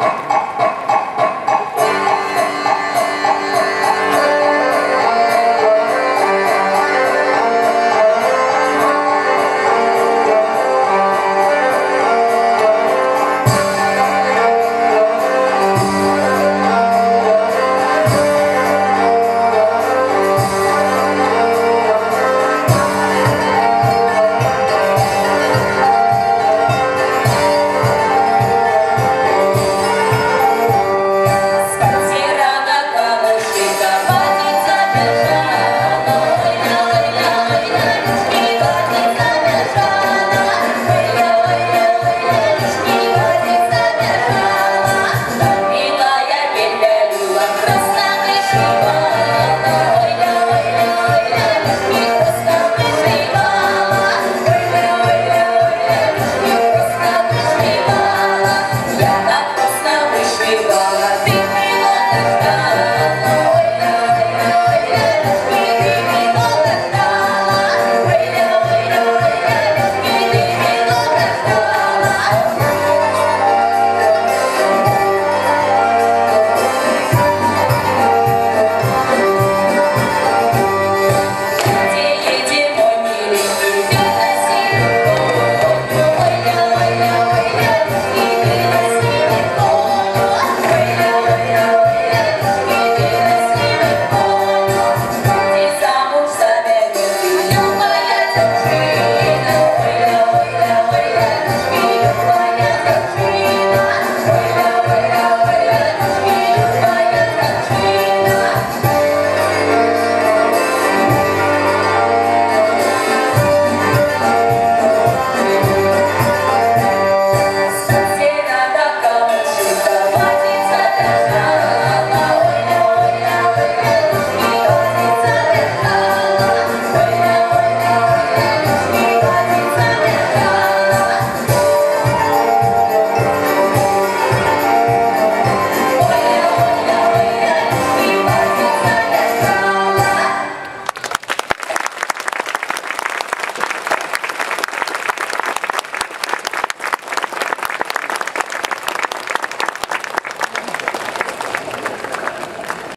Ha, ha, ha.